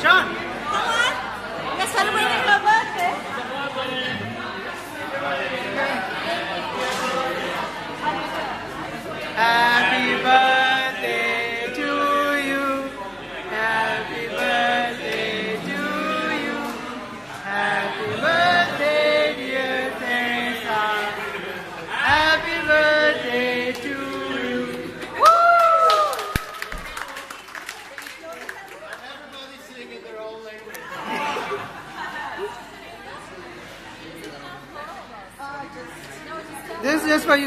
John. This is for you.